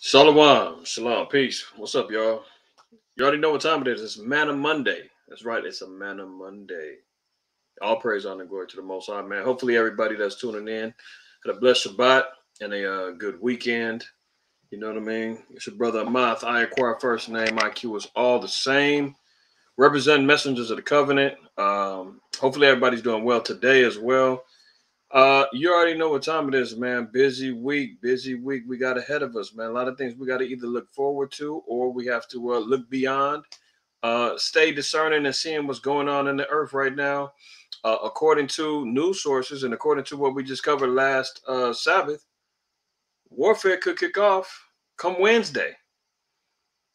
Shalom, shalom, peace. What's up, y'all? You already know what time it is. It's Manna Monday. That's right, it's a Manna Monday. All praise, honor, and glory to the Most High, man. Hopefully, everybody that's tuning in had a blessed Shabbat and a uh, good weekend. You know what I mean? It's your brother Amath. I acquire first name. IQ is all the same. Represent messengers of the covenant. Um, hopefully, everybody's doing well today as well. Uh, you already know what time it is, man. Busy week, busy week we got ahead of us, man. A lot of things we got to either look forward to or we have to uh, look beyond. Uh, stay discerning and seeing what's going on in the earth right now. Uh, according to news sources and according to what we just covered last uh, Sabbath, warfare could kick off come Wednesday.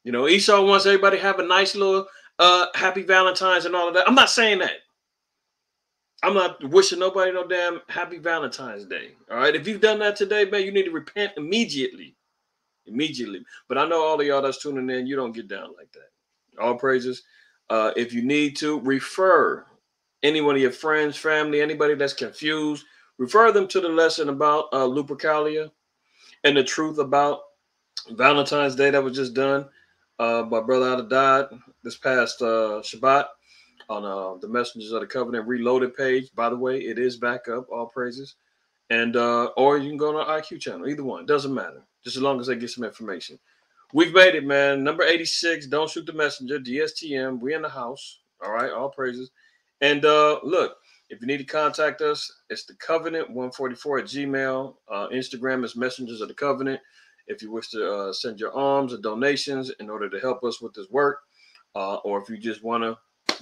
You know, Esau wants everybody have a nice little uh, happy Valentine's and all of that. I'm not saying that. I'm not wishing nobody no damn happy Valentine's Day. All right. If you've done that today, man, you need to repent immediately. Immediately. But I know all of y'all that's tuning in, you don't get down like that. All praises. Uh, if you need to, refer any one of your friends, family, anybody that's confused, refer them to the lesson about uh, Lupercalia and the truth about Valentine's Day that was just done uh, by Brother Adad this past uh, Shabbat on uh, the Messengers of the Covenant Reloaded page. By the way, it is back up. All praises, and uh, or you can go on our IQ channel. Either one doesn't matter, just as long as they get some information. We've made it, man. Number eighty-six. Don't shoot the messenger. DSTM. We in the house. All right. All praises. And uh, look, if you need to contact us, it's the Covenant one forty-four at Gmail. Uh, Instagram is Messengers of the Covenant. If you wish to uh, send your alms or donations in order to help us with this work, uh, or if you just want to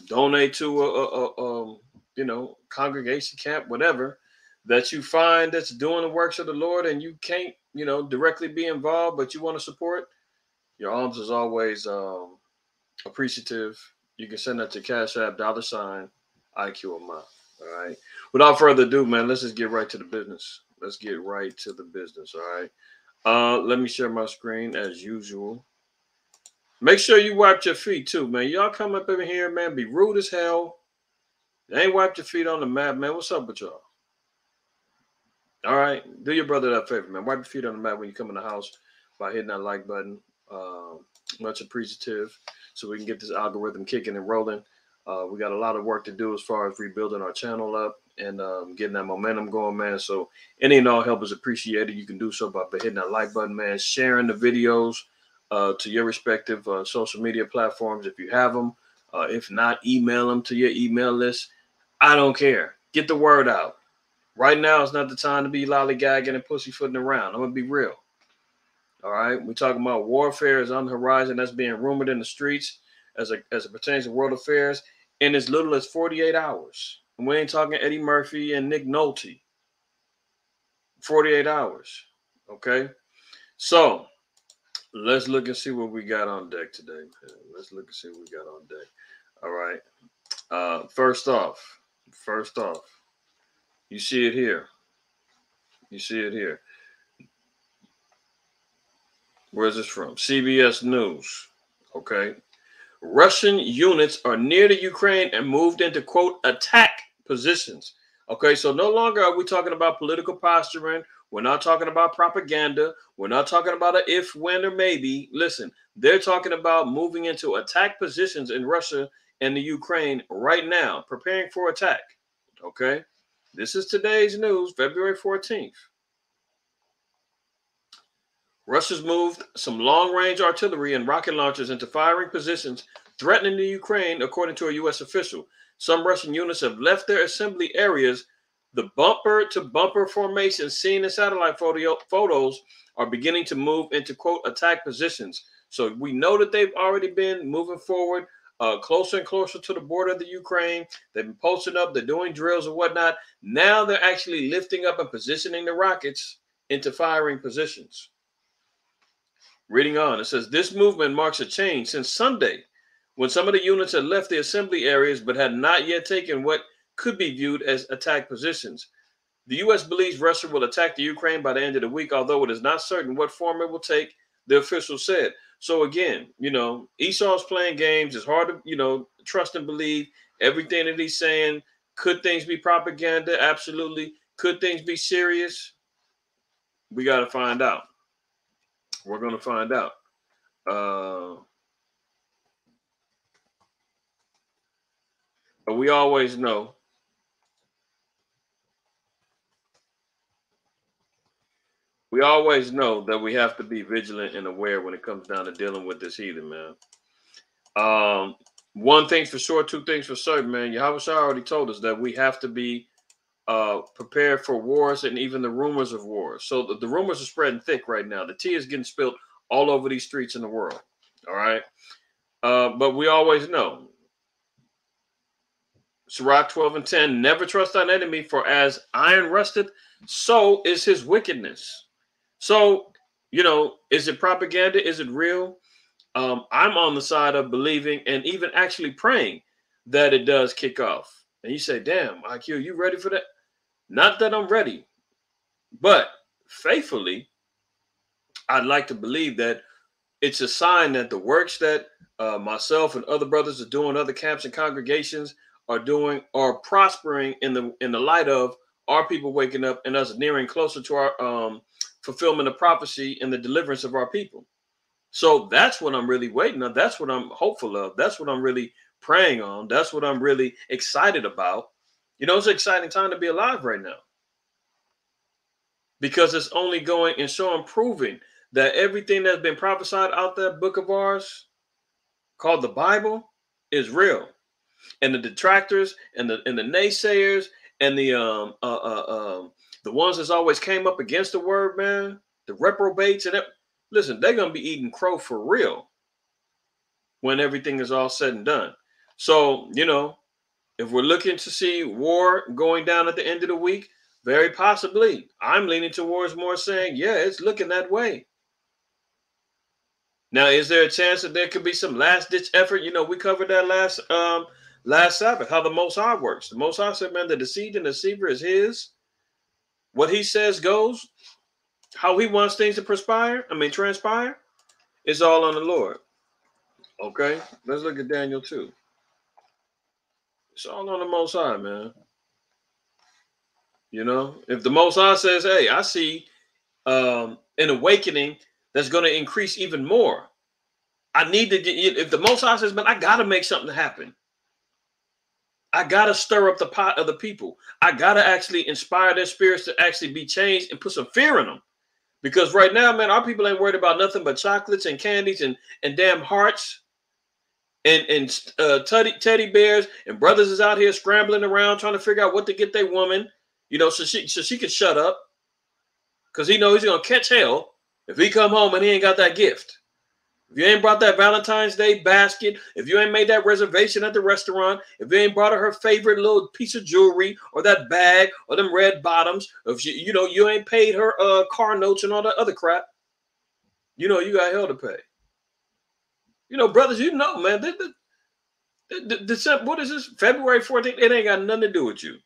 donate to a, a, a um, you know congregation camp whatever that you find that's doing the works of the lord and you can't you know directly be involved but you want to support your alms is always um, appreciative. You can send that to cash app dollar sign iq all right. Without further ado man let's just get right to the business. Let's get right to the business. All right. Uh let me share my screen as usual Make sure you wipe your feet too, man. Y'all come up in here, man, be rude as hell. They ain't wiped your feet on the mat, man. What's up with y'all? All right, do your brother that favor, man. Wipe your feet on the mat when you come in the house by hitting that like button. Uh, much appreciative, so we can get this algorithm kicking and rolling. Uh, we got a lot of work to do as far as rebuilding our channel up and um, getting that momentum going, man. So any and all help is appreciated. You can do so by hitting that like button, man, sharing the videos uh, to your respective uh, social media platforms if you have them. Uh, if not, email them to your email list. I don't care. Get the word out. Right now is not the time to be lollygagging and pussyfooting around. I'm gonna be real. All right, we're talking about warfare is on the horizon. That's being rumored in the streets as a, as it pertains to world affairs in as little as 48 hours. And we ain't talking Eddie Murphy and Nick Nolte. 48 hours. Okay, so let's look and see what we got on deck today. Let's look and see what we got on deck. All right. Uh, first off, first off, you see it here. You see it here. Where's this from? CBS News. Okay. Russian units are near the Ukraine and moved into quote attack positions. Okay, so no longer are we talking about political posturing we're not talking about propaganda. We're not talking about a if, when, or maybe. Listen, they're talking about moving into attack positions in Russia and the Ukraine right now, preparing for attack. Okay. This is today's news, February 14th. Russia's moved some long range artillery and rocket launchers into firing positions threatening the Ukraine, according to a U.S. official. Some Russian units have left their assembly areas the bumper to bumper formation seen in satellite photo, photos are beginning to move into quote attack positions. So we know that they've already been moving forward uh, closer and closer to the border of the Ukraine. They've been posting up, they're doing drills and whatnot. Now they're actually lifting up and positioning the rockets into firing positions. Reading on, it says this movement marks a change since Sunday when some of the units had left the assembly areas but had not yet taken what could be viewed as attack positions. The U.S. believes Russia will attack the Ukraine by the end of the week, although it is not certain what form it will take, the officials said. So again, you know, Esau's playing games. It's hard to, you know, trust and believe everything that he's saying. Could things be propaganda? Absolutely. Could things be serious? We got to find out. We're going to find out. Uh, but we always know we always know that we have to be vigilant and aware when it comes down to dealing with this heathen, man. Um, one thing's for sure, two things for certain, man. Yahweh already told us that we have to be uh, prepared for wars and even the rumors of wars. So the, the rumors are spreading thick right now. The tea is getting spilled all over these streets in the world. All right. Uh, but we always know. Sirach 12 and 10 never trust thine enemy, for as iron rusted, so is his wickedness. So, you know, is it propaganda? Is it real? Um, I'm on the side of believing and even actually praying that it does kick off. And you say, damn, IQ, you ready for that? Not that I'm ready, but faithfully, I'd like to believe that it's a sign that the works that uh, myself and other brothers are doing, other camps and congregations are doing, are prospering in the in the light of our people waking up and us nearing closer to our um, fulfillment of prophecy and the deliverance of our people. So that's what I'm really waiting on. That's what I'm hopeful of. That's what I'm really praying on. That's what I'm really excited about. You know, it's an exciting time to be alive right now because it's only going and showing, proving that everything that's been prophesied out that book of ours called the Bible is real. And the detractors and the and the naysayers and the um uh, uh um the ones that's always came up against the word, man, the reprobates and it, listen, they're gonna be eating crow for real when everything is all said and done. So, you know, if we're looking to see war going down at the end of the week, very possibly. I'm leaning towards more saying, yeah, it's looking that way. Now, is there a chance that there could be some last ditch effort? You know, we covered that last um last Sabbath, how the Most High works. The Most High said, man, the deceit and deceiver is his. What he says goes. How he wants things to perspire, I mean, transpire, it's all on the Lord. Okay, let's look at Daniel 2. It's all on the Most High, man. You know, if the Most High says, "Hey, I see um, an awakening that's going to increase even more," I need to get. If the Most High says, "Man, I got to make something happen," I got to stir up the pot of the people. I got to actually inspire their spirits to actually be changed and put some fear in them. Because right now, man, our people ain't worried about nothing but chocolates and candies and and damn hearts and and uh, teddy teddy bears and brothers is out here scrambling around trying to figure out what to get their woman, you know, so she so she can shut up, because he knows he's gonna catch hell if he come home and he ain't got that gift. If you ain't brought that Valentine's Day basket, if you ain't made that reservation at the restaurant, if you ain't brought her her favorite little piece of jewelry or that bag or them red bottoms, if you you know you ain't paid her uh car notes and all that other crap, you know you got hell to pay. You know, brothers, you know, man. The, the, December, what is this? February 14th? It ain't got nothing to do with you.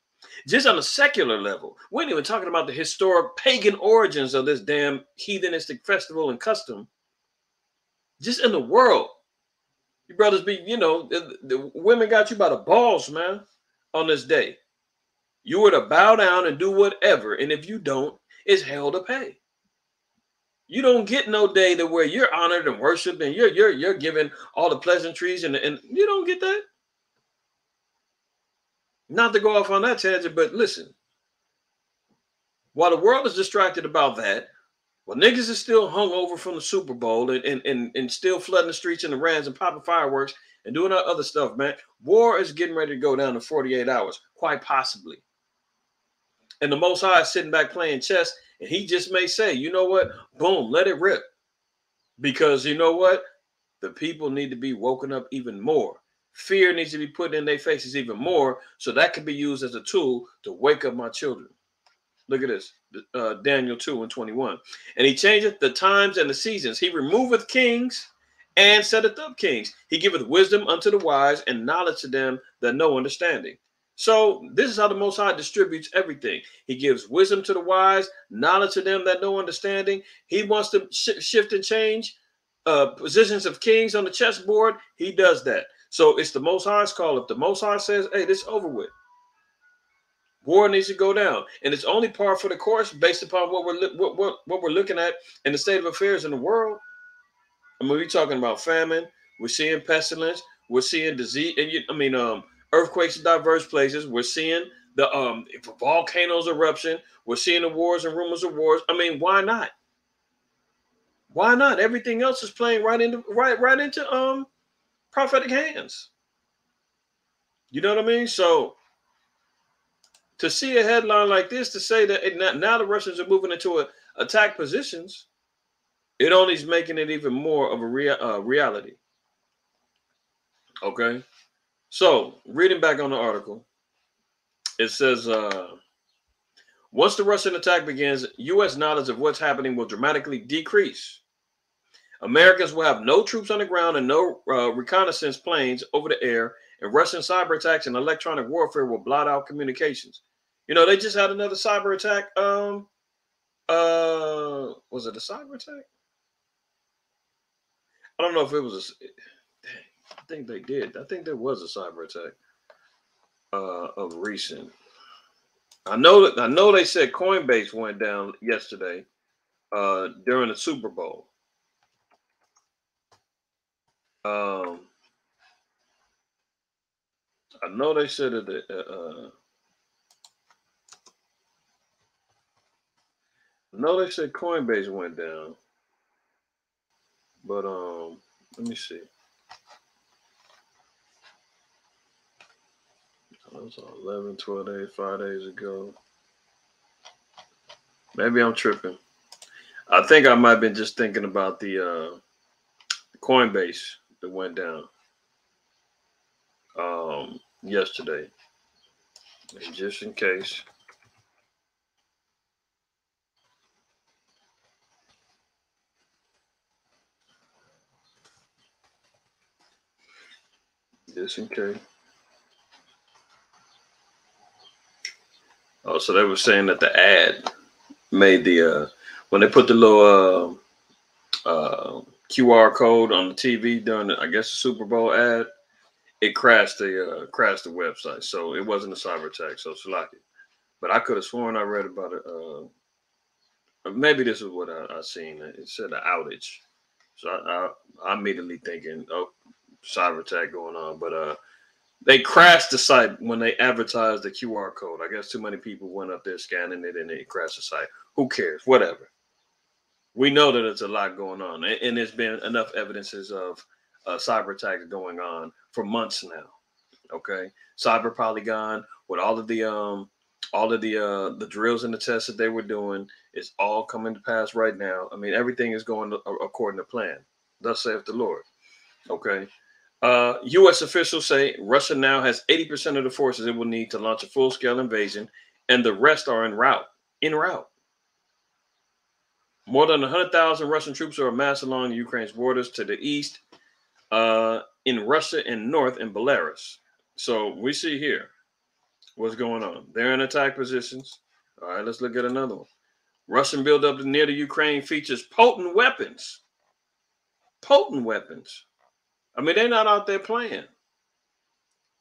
Just on a secular level, we ain't even talking about the historic pagan origins of this damn heathenistic festival and custom. Just in the world, you brothers be, you know, the, the women got you by the balls, man, on this day. You were to bow down and do whatever, and if you don't, it's hell to pay. You don't get no day to where you're honored and worshiped and you're you're you're given all the pleasantries and, and you don't get that. Not to go off on that tangent, but listen. While the world is distracted about that, while niggas is still hung over from the Super Bowl and, and, and, and still flooding the streets and the rams and popping fireworks and doing that other stuff, man, war is getting ready to go down to 48 hours, quite possibly. And the Most High is sitting back playing chess and he just may say, you know what? Boom, let it rip. Because you know what? The people need to be woken up even more. Fear needs to be put in their faces even more. So that can be used as a tool to wake up my children. Look at this uh, Daniel 2 and 21. And he changeth the times and the seasons. He removeth kings and setteth up kings. He giveth wisdom unto the wise and knowledge to them that know understanding. So this is how the Most High distributes everything. He gives wisdom to the wise, knowledge to them that know understanding. He wants to sh- shift and change uh, positions of kings on the chessboard. He does that. So it's the Most High's call. If the Most High says, "Hey, this over with," War needs to go down, and it's only par for the course based upon what we're what, what, what we're looking at in the state of affairs in the world. I mean, we're talking about famine. We're seeing pestilence. We're seeing disease, and you, I mean, um, earthquakes in diverse places. We're seeing the um volcanoes eruption. We're seeing the wars and rumors of wars. I mean, why not? Why not? Everything else is playing right into right right into um prophetic hands. You know what I mean? So to see a headline like this to say that it, now the Russians are moving into a, attack positions, it only is making it even more of a rea- uh, reality. Okay, so reading back on the article, it says uh, once the Russian attack begins, U.S. knowledge of what's happening will dramatically decrease. Americans will have no troops on the ground and no uh, reconnaissance planes over the air, and Russian cyber attacks and electronic warfare will blot out communications. You know, they just had another cyber attack. Um, uh, was it a cyber attack? I don't know if it was a. I think they did. I think there was a cyber attack uh, of recent. I know that I know they said Coinbase went down yesterday uh, during the Super Bowl. Um, I know they said that. Uh, I know they said Coinbase went down, but um, let me see. That was 11, 12 days, five days ago. Maybe I'm tripping. I think I might have been just thinking about the uh, Coinbase that went down um, yesterday. Just in case. Just in case. Oh, so they were saying that the ad made the uh when they put the little uh, uh QR code on the TV during the, I guess the Super Bowl ad, it crashed the uh, crashed the website. So it wasn't a cyber attack. So it's lucky. But I could have sworn I read about it. Uh, maybe this is what I, I seen. It said an outage. So I, I, I immediately thinking, oh, cyber attack going on. But uh, they crashed the site when they advertised the QR code. I guess too many people went up there scanning it and it crashed the site. Who cares? Whatever we know that it's a lot going on, and, there's been enough evidences of uh, cyber attacks going on for months now. Okay, cyber Polygon with all of the um all of the uh the drills and the tests that they were doing is all coming to pass right now. I mean, everything is going to, according to plan. Thus saith the Lord. Okay. Uh, U.S. officials say Russia now has 80% of the forces it will need to launch a full-scale invasion, and the rest are en route. En route. More than 100,000 Russian troops are amassed along Ukraine's borders to the east, uh, in Russia and north in Belarus. So we see here what's going on. They're in attack positions. All right, let's look at another one. Russian buildup near the Ukraine features potent weapons. Potent weapons. I mean, they're not out there playing.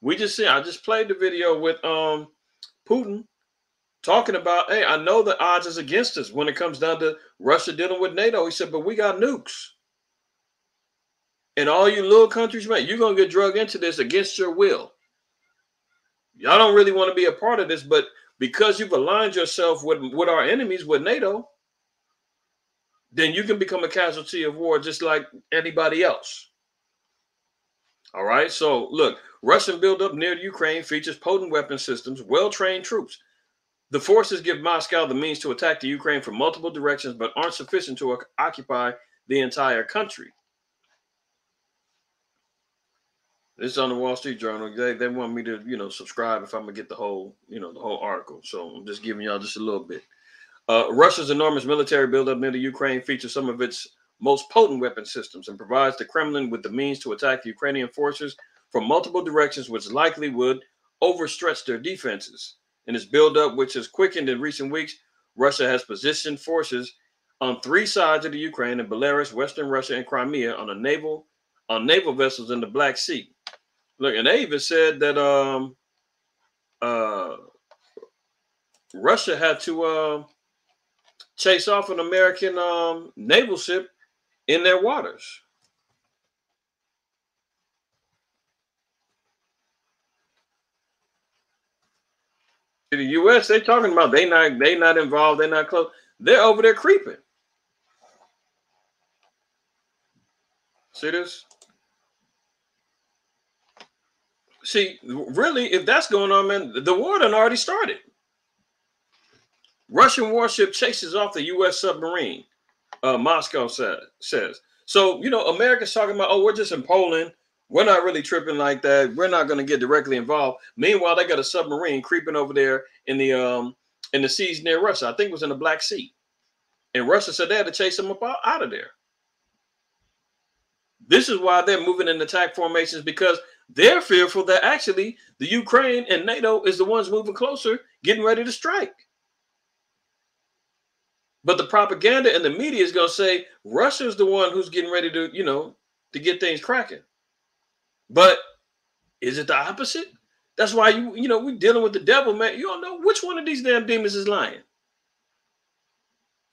We just see. I just played the video with um Putin talking about, hey, I know the odds is against us when it comes down to Russia dealing with NATO. He said, but we got nukes. And all you little countries, man, you're gonna get drugged into this against your will. Y'all don't really want to be a part of this, but because you've aligned yourself with, with our enemies, with NATO, then you can become a casualty of war just like anybody else. All right. So look, Russian buildup near Ukraine features potent weapon systems, well-trained troops, the forces give Moscow the means to attack the Ukraine from multiple directions, but aren't sufficient to occupy the entire country. This is on the Wall Street Journal. They, they want me to, you know, subscribe if I'm gonna get the whole, you know, the whole article. So I'm just giving y'all just a little bit. Uh, Russia's enormous military buildup near the Ukraine features some of its most potent weapon systems and provides the Kremlin with the means to attack the Ukrainian forces from multiple directions, which likely would overstretch their defenses. In its buildup, which has quickened in recent weeks, Russia has positioned forces on three sides of the Ukraine in Belarus, Western Russia, and Crimea on a naval on naval vessels in the Black Sea. Look, and they even said that um uh Russia had to uh, chase off an American um, naval ship in their waters. the U.S. they're talking about they not they not involved. They're not close. They're over there creeping. See this? See, really, if that's going on, man, the war done already started. Russian warship chases off the U.S. submarine. Uh, Moscow said, says. So, you know, America's talking about, oh, we're just in Poland. We're not really tripping like that. We're not going to get directly involved. Meanwhile, they got a submarine creeping over there in the um in the seas near Russia. I think it was in the Black Sea. And Russia said they had to chase them up out of there. This is why they're moving in attack formations because they're fearful that actually the Ukraine and NATO is the ones moving closer, getting ready to strike. But the propaganda and the media is going to say Russia's the one who's getting ready to, you know, to get things cracking. But is it the opposite? That's why you, you know, we're dealing with the devil, man. You don't know which one of these damn demons is lying.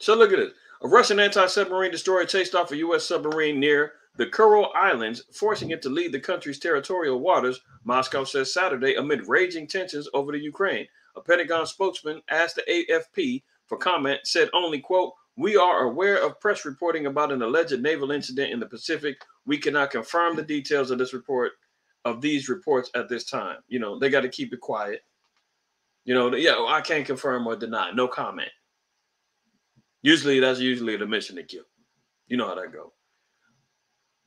So look at this. A Russian anti-submarine destroyer chased off a U.S. submarine near the Kuril Islands, forcing it to leave the country's territorial waters, Moscow says Saturday, amid raging tensions over the Ukraine. A Pentagon spokesman asked the AFP for comment, said only, quote, we are aware of press reporting about an alleged naval incident in the Pacific. We cannot confirm the details of this report, of these reports at this time. You know, they got to keep it quiet. You know, yeah, I can't confirm or deny. No comment. Usually, that's usually the mission to kill. You know how that go.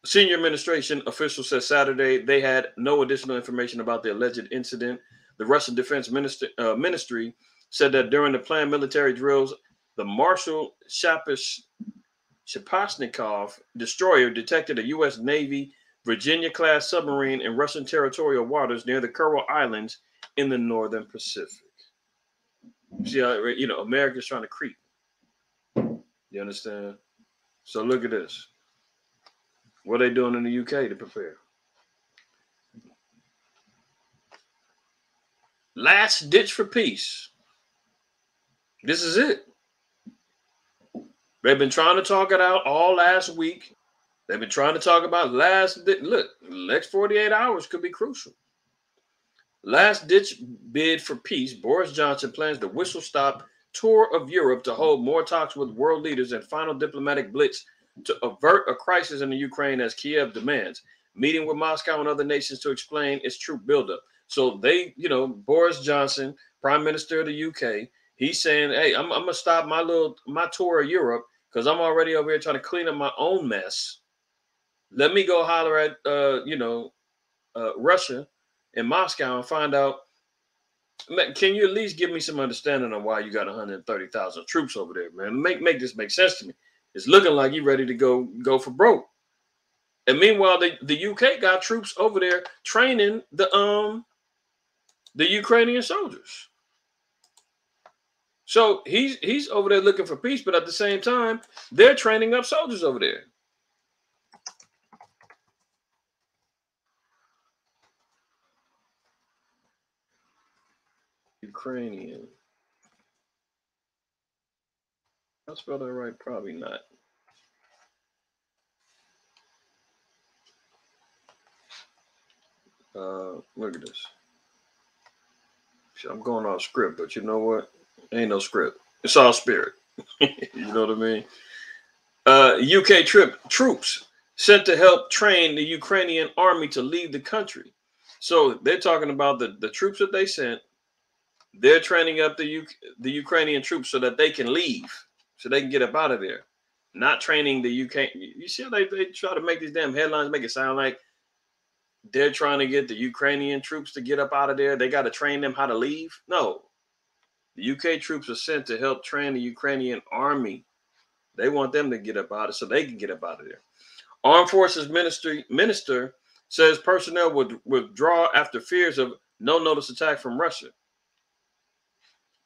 Senior administration official said Saturday they had no additional information about the alleged incident. The Russian Defense Minister, uh, Ministry said that during the planned military drills, the Marshal Shapash, Shaposhnikov destroyer detected a U.S. Navy Virginia class submarine in Russian territorial waters near the Kuril Islands in the northern Pacific. See how, you know, America's trying to creep. You understand? So look at this. What are they doing in the UK to prepare? Last ditch for peace. This is it. They've been trying to talk it out all last week. They've been trying to talk about last look, next 48 hours could be crucial. Last ditch bid for peace. Boris Johnson plans the whistle stop tour of Europe to hold more talks with world leaders and final diplomatic blitz to avert a crisis in the Ukraine as Kiev demands. Meeting with Moscow and other nations to explain its troop buildup. So they, you know, Boris Johnson, Prime Minister of the UK, he's saying, "Hey, I'm, I'm gonna stop my little my tour of Europe because I'm already over here trying to clean up my own mess. Let me go holler at, uh, you know, uh, Russia and Moscow and find out can you at least give me some understanding on why you got 130,000 troops over there, man? Make make this make sense to me. It's looking like you're ready to go go for broke. And meanwhile, the, the UK got troops over there training the um the Ukrainian soldiers. So he's he's over there looking for peace, but at the same time, they're training up soldiers over there. Ukrainian. I spell that right? Probably not. Uh, look at this. I'm going off script, but you know what? Ain't no script. It's all spirit. you know what I mean? Uh, UK trip troops sent to help train the Ukrainian army to leave the country. So they're talking about the, the troops that they sent. They're training up the U, the Ukrainian troops so that they can leave so they can get up out of there. Not training the UK. You see how they, they try to make these damn headlines make it sound like they're trying to get the Ukrainian troops to get up out of there. They got to train them how to leave. No. The UK troops are sent to help train the Ukrainian army. They want them to get up out of so they can get up out of there. Armed Forces Ministry Minister says personnel would withdraw after fears of no notice attack from Russia.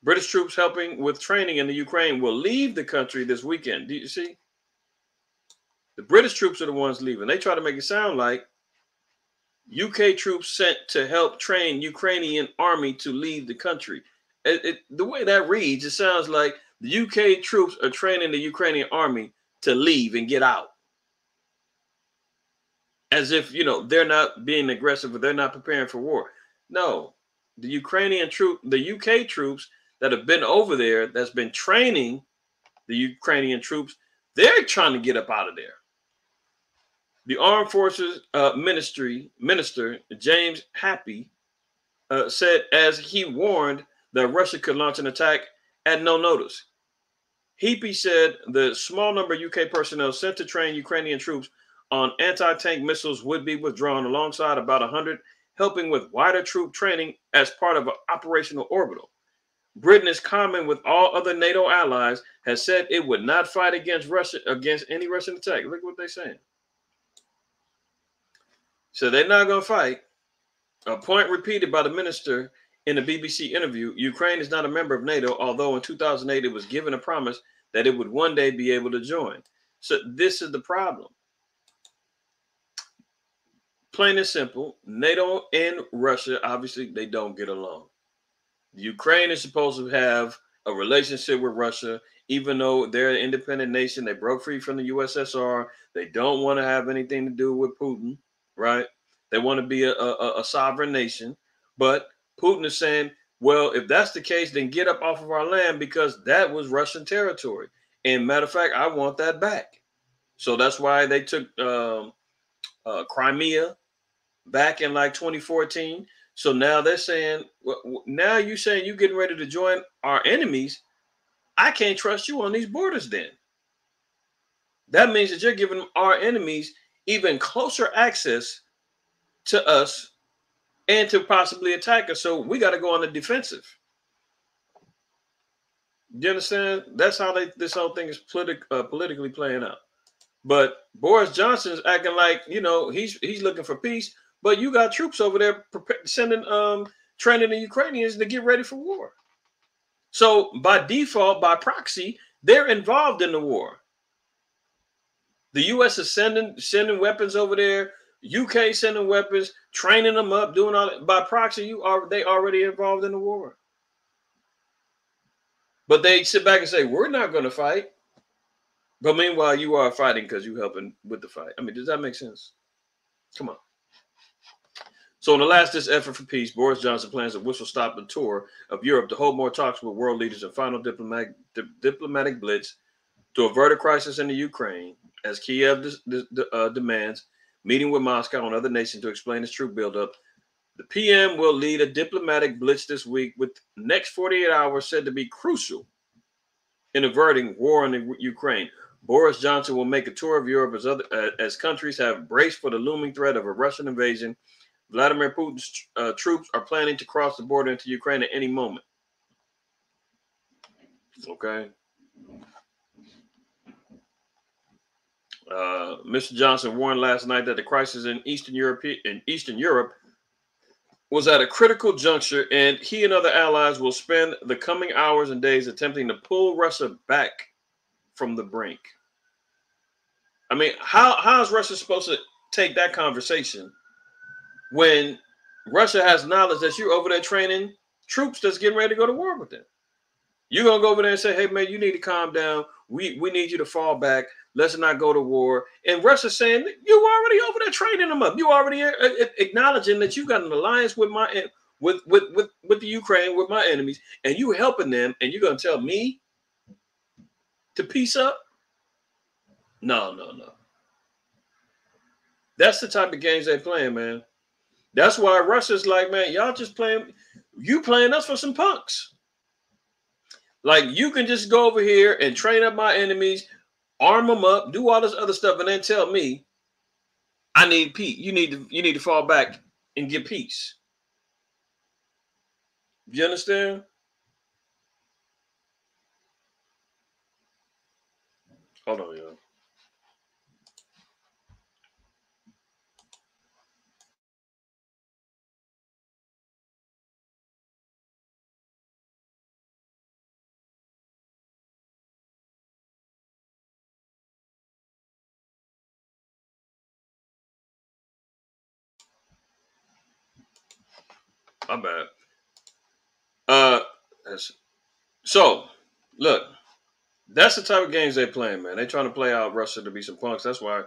British troops helping with training in the Ukraine will leave the country this weekend. Do you see? The British troops are the ones leaving. They try to make it sound like UK troops sent to help train Ukrainian army to leave the country. it, it, the way that reads, it sounds like the UK troops are training the Ukrainian army to leave and get out. As if, you know, they're not being aggressive or they're not preparing for war. No, the Ukrainian troop, the UK troops that have been over there, that's been training the Ukrainian troops, they're trying to get up out of there. The Armed Forces uh, Ministry Minister James Heappey uh, said, as he warned that Russia could launch an attack at no notice. Heappey said the small number of UK personnel sent to train Ukrainian troops on anti tank missiles would be withdrawn alongside about 100, helping with wider troop training as part of an operational orbital. Britain is common with all other NATO allies, has said it would not fight against Russia against any Russian attack. Look what they're saying. So they're not going to fight. A point repeated by the minister in a BBC interview Ukraine is not a member of NATO, although in 2008 it was given a promise that it would one day be able to join. So this is the problem. Plain and simple, NATO and Russia obviously they don't get along. Ukraine is supposed to have a relationship with Russia, even though they're an independent nation. They broke free from the USSR. They don't want to have anything to do with Putin, right? They want to be a, a, a sovereign nation. But Putin is saying, well, if that's the case, then get up off of our land because that was Russian territory. And matter of fact, I want that back. So that's why they took um, uh, Crimea back in like 2014. So now they're saying, well, now you're saying you're getting ready to join our enemies. I can't trust you on these borders then. That means that you're giving our enemies even closer access to us and to possibly attack us. So we got to go on the defensive. You understand? That's how they this whole thing is politic, uh, politically playing out. But Boris Johnson's acting like you know he's he's looking for peace, but you got troops over there sending um training the Ukrainians to get ready for war. So by default, by proxy, they're involved in the war. The U.S. is sending sending weapons over there UK sending weapons, training them up, doing all that. By proxy, you are they already involved in the war. But they sit back and say, We're not going to fight. But meanwhile, you are fighting because you're helping with the fight. I mean, does that make sense? Come on. So, in the last this effort for peace, Boris Johnson plans a whistle stop the tour of Europe to hold more talks with world leaders and final diplomatic di- diplomatic blitz to avert a crisis in the Ukraine, as Kiev uh, demands meeting with Moscow and other nations to explain its troop buildup. The PM will lead a diplomatic blitz this week, with next 48 hours said to be crucial in averting war in the Ukraine. Boris Johnson will make a tour of Europe as other as countries have braced for the looming threat of a Russian invasion. Vladimir Putin's uh, troops are planning to cross the border into Ukraine at any moment. Okay. Uh, Mr. Johnson warned last night that the crisis in Eastern Europe in Eastern Europe was at a critical juncture, and he and other allies will spend the coming hours and days attempting to pull Russia back from the brink. I mean, how how is Russia supposed to take that conversation when Russia has knowledge that you're over there training troops that's getting ready to go to war with them? You're gonna go over there and say, "Hey, man, you need to calm down. We we need you to fall back. Let's not go to war. And Russia's saying you already over there training them up. You already acknowledging that you've got an alliance with my eh, with with with with the Ukraine with my enemies, and you helping them, and you're gonna tell me to peace up? No, no, no. That's the type of games they're playing, man. That's why Russia's like, man, y'all just playing. You playing us for some punks. Like you can just go over here and train up my enemies arm them up, do all this other stuff, and then tell me I need peace. You need to you need to fall back and get peace. You understand? Hold on, y'all. My bad. Uh, so, look, that's the type of games they playing, man. They trying to play out Russia to be some punks. That's why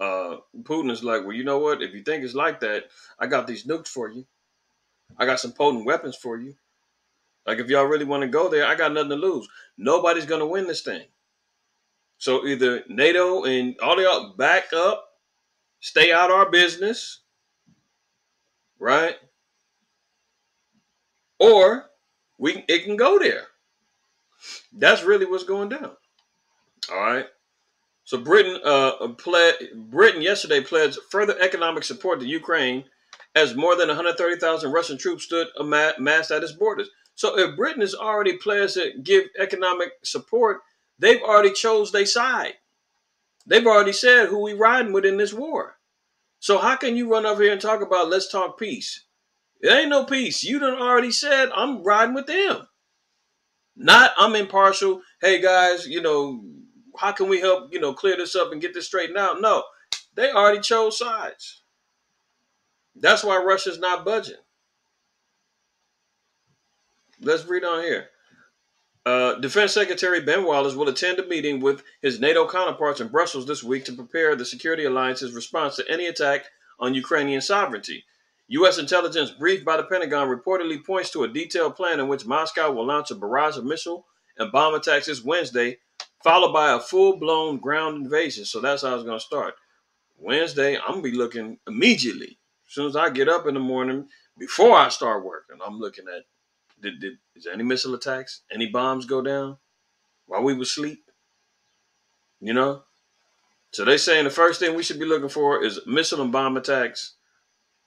uh, Putin is like, well, you know what? If you think it's like that, I got these nukes for you. I got some potent weapons for you. Like if y'all really want to go there, I got nothing to lose. Nobody's gonna win this thing. So either NATO and all y'all back up, stay out our business, right? Or we it can go there. That's really what's going down. All right. So Britain uh pled Britain yesterday pledged further economic support to Ukraine as more than 130,000 Russian troops stood massed at its borders. So if Britain has already pledged to give economic support, they've already chose their side. They've already said who we riding with in this war. So how can you run over here and talk about let's talk peace? It ain't no peace. You done already said I'm riding with them. Not I'm impartial. Hey guys, you know, how can we help, you know, clear this up and get this straightened out? No. They already chose sides. That's why Russia's not budging. Let's read on here. Uh, Defense Secretary Ben Wallace will attend a meeting with his NATO counterparts in Brussels this week to prepare the security alliance's response to any attack on Ukrainian sovereignty. U.S. intelligence briefed by the Pentagon reportedly points to a detailed plan in which Moscow will launch a barrage of missile and bomb attacks this Wednesday, followed by a full blown ground invasion. So that's how it's going to start. Wednesday, I'm going to be looking immediately. As soon as I get up in the morning, before I start working, I'm looking at did, did is there any missile attacks? Any bombs go down while we were asleep? You know? So they saying the first thing we should be looking for is missile and bomb attacks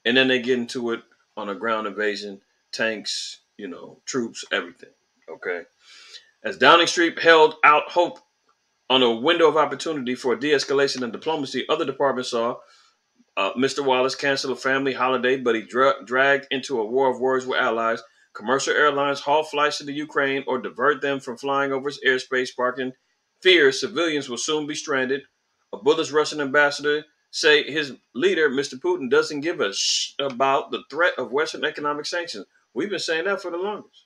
and then they get into it on a ground invasion, tanks, you know, troops, everything. Okay. As Downing Street held out hope on a window of opportunity for de escalation and diplomacy, other departments saw uh, Mr. Wallace cancel a family holiday, but he dra- dragged into a war of words with allies. Commercial airlines halt flights to the Ukraine or divert them from flying over its airspace, sparking fears civilians will soon be stranded. A bullish Russian ambassador say his leader, Mr. Putin, doesn't give a sh about the threat of Western economic sanctions. We've been saying that for the longest.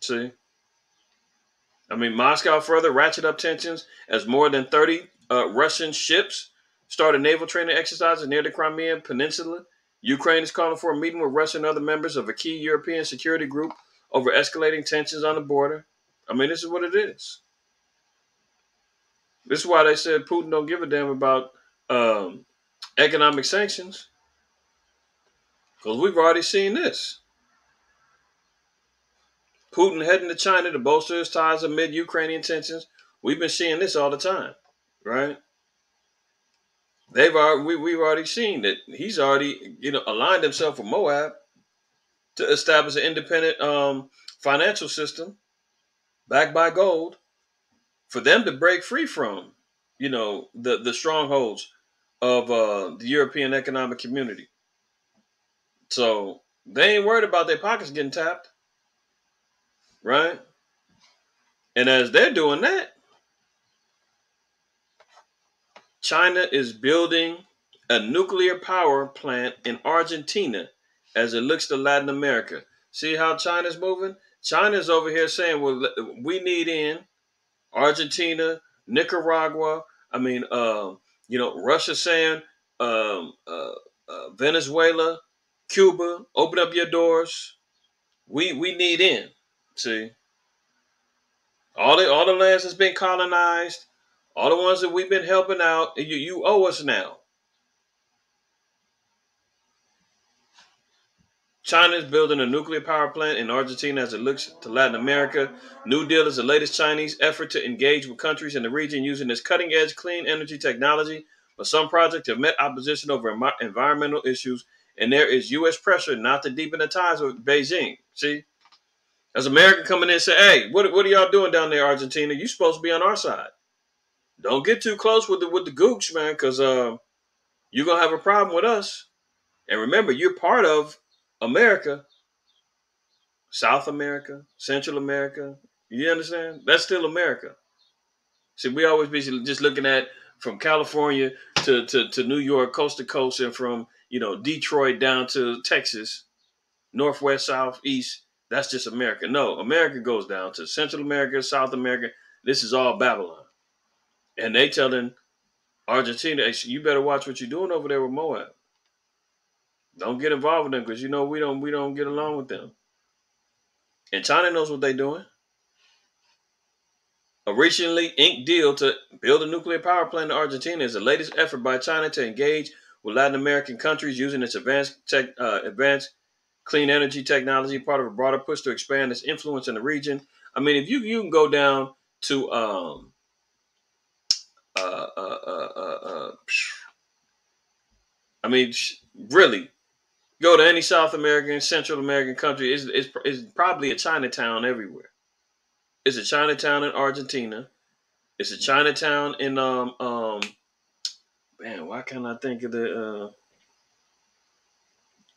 See? I mean, Moscow further ratchet up tensions as more than 30 uh, Russian ships started naval training exercises near the Crimean Peninsula. Ukraine is calling for a meeting with Russia and other members of a key European security group over escalating tensions on the border. I mean, this is what it is. This is why they said Putin don't give a damn about um, economic sanctions. Because we've already seen this. Putin heading to China to bolster his ties amid Ukrainian tensions. We've been seeing this all the time, right? They've already, we, we've already seen that he's already, you know, aligned himself with Moab to establish an independent um, financial system backed by gold for them to break free from, you know, the the strongholds of uh, the European Economic Community. So they ain't worried about their pockets getting tapped, right? And as they're doing that, China is building a nuclear power plant in Argentina as it looks to Latin America. See how China's moving? China's over here saying, well, we need in Argentina, Nicaragua. I mean, uh, you know, Russia saying, um, uh, uh, Venezuela, Cuba, open up your doors. We we need in. See, all the all the lands that's been colonized, all the ones that we've been helping out, you you owe us now. China is building a nuclear power plant in Argentina as it looks to Latin America. New Deal is the latest Chinese effort to engage with countries in the region using this cutting edge clean energy technology. But some projects have met opposition over environmental issues, and there is U.S. pressure not to deepen the ties with Beijing. See? As America coming in and say, hey, what, what are y'all doing down there, Argentina? You supposed to be on our side. Don't get too close with the with the gooch, man, because uh, you're gonna have a problem with us. And remember, you're part of America, South America, Central America, you understand? That's still America. See, we always be just looking at from California to, to, to New York, coast to coast, and from you know Detroit down to Texas, northwest, south, east. that's just America. No, America goes down to Central America, South America. This is all Babylon. And they telling Argentina, hey, you better watch what you're doing over there with Moab. Don't get involved with them because you know we don't we don't get along with them. And China knows what they're doing. A recently inked deal to build a nuclear power plant in Argentina is the latest effort by China to engage with Latin American countries using its advanced tech, uh, advanced clean energy technology, part of a broader push to expand its influence in the region. I mean, if you you can go down to um, uh, uh, uh, uh, uh I mean, really, go to any South American, Central American country, it's, it's, it's probably a Chinatown everywhere. It's a Chinatown in Argentina. It's a Chinatown in um um man, why can't I think of the uh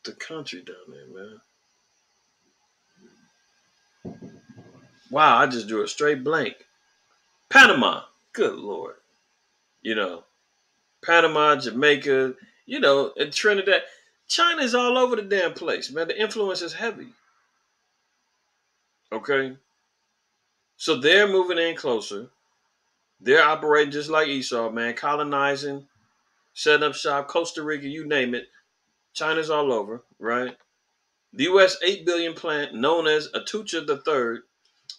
the country down there, man? Wow, I just drew a straight blank. Panama. Good lord. You know, Panama, Jamaica, you know, and Trinidad. China's all over the damn place, man. The influence is heavy. Okay. So they're moving in closer. They're operating just like Esau, man, colonizing, setting up shop, Costa Rica, you name it. China's all over, right? The U.S. 8 billion plant, known as Atucha III,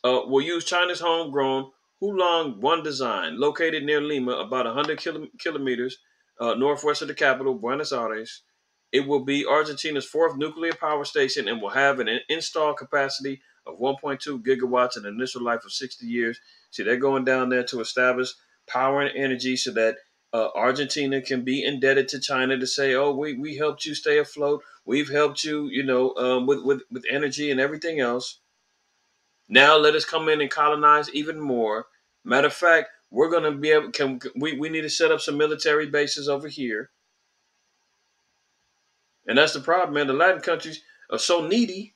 uh, will use China's homegrown Hualong 1 design, located near Lima, about 100 kilo- kilometers uh, northwest of the capital, Buenos Aires. It will be Argentina's fourth nuclear power station and will have an installed capacity of 1.2 gigawatts and an initial life of 60 years. See, they're going down there to establish power and energy so that uh, Argentina can be indebted to China to say, "Oh, we, we helped you stay afloat. We've helped you, you know, um, with, with with energy and everything else. Now let us come in and colonize even more. Matter of fact, we're going to be able. Can we? We need to set up some military bases over here. And that's the problem, man. The Latin countries are so needy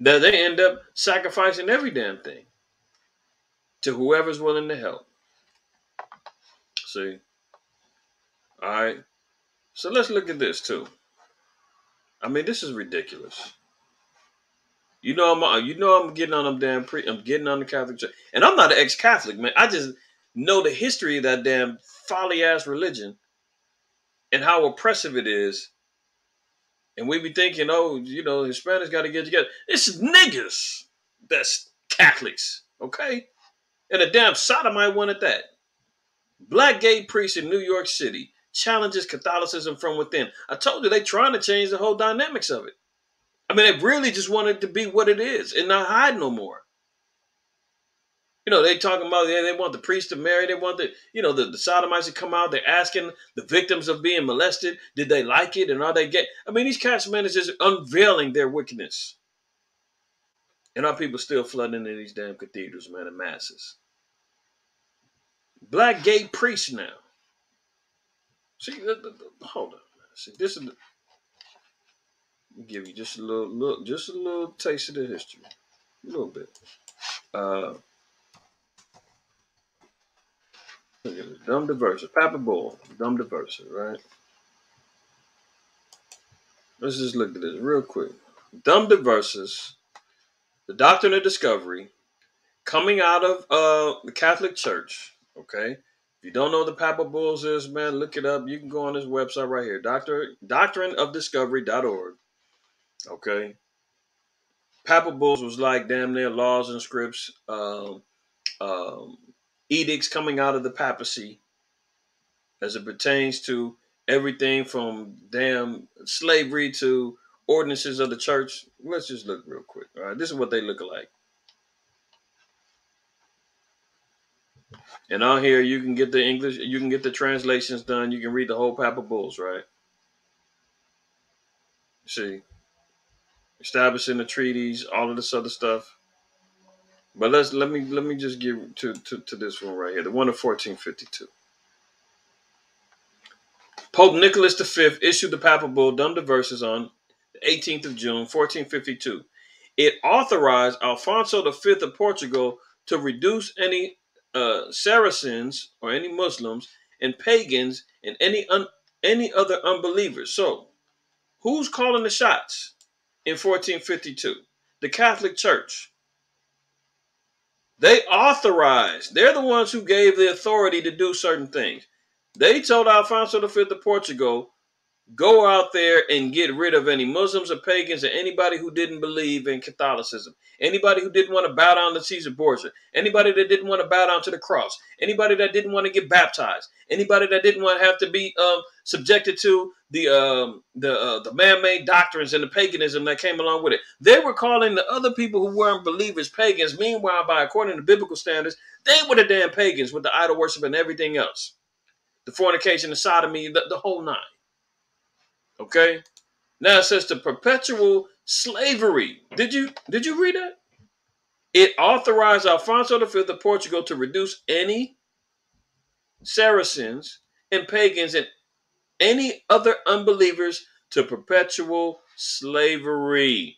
that they end up sacrificing every damn thing to whoever's willing to help. See? All right. So let's look at this too. I mean, this is ridiculous. You know, I'm uh, you know I'm getting on them damn pre. I'm getting on the Catholic Church, and I'm not an ex-Catholic man. I just know the history of that damn folly ass religion and how oppressive it is and we be thinking, oh, you know, Hispanics got to get together. It's niggas that's Catholics, okay? And a damn sodomite one at that. Black gay priest in New York City challenges Catholicism from within. I told you they trying to change the whole dynamics of it. I mean, they really just wanted it to be what it is and not hide no more. You know, they talking about yeah, they want the priest to marry. They want the you know the, the sodomites to come out. They're asking the victims of being molested, did they like it, and are they get? I mean, these cast men is just unveiling their wickedness, and our people still flooding in these damn cathedrals, man, in masses. Black gay priests now. See, the, the, the, hold on. See, this is. Give you just a little look, just a little taste of the history, a little bit. Uh, Dum Diversa. Papa Bull. Dum Diversa, right? Let's just look at this real quick. Dum Diversas, the doctrine of discovery, coming out of uh, the Catholic Church. Okay. If you don't know the Papa Bulls is, man, look it up. You can go on this website right here, doctor doctrineofdiscovery.org. Okay. Papa Bulls was like damn near laws and scripts. Um, um, edicts coming out of the papacy as it pertains to everything from damn slavery to ordinances of the church. Let's just look real quick. All right, this is what they look like. And on here, you can get the English, you can get the translations done. You can read the whole Papa Bulls, right? See, establishing the treaties, all of this other stuff. But let's let me let me just give to, to, to this one right here, the one of 1452. Pope Nicholas V issued the papal bull Dum Diversas on the 18th of June, 1452. It authorized Alfonso V of Portugal to reduce any uh, Saracens or any Muslims and pagans and any un, any other unbelievers. So, who's calling the shots in 1452? the Catholic Church. They authorized, they're the ones who gave the authority to do certain things. They told Alfonso V of Portugal go out there and get rid of any Muslims or pagans or anybody who didn't believe in Catholicism, anybody who didn't want to bow down to Caesar Borgia, anybody that didn't want to bow down to the cross, anybody that didn't want to get baptized, anybody that didn't want to have to be um, subjected to the um, the uh, the man-made doctrines and the paganism that came along with it. They were calling the other people who weren't believers pagans. Meanwhile, by according to biblical standards, they were the damn pagans with the idol worship and everything else, the fornication, the sodomy, the, the whole nine. Okay. Now it says the perpetual slavery. Did you did you read that? It authorized Alfonso V of Portugal to reduce any Saracens and pagans and any other unbelievers to perpetual slavery.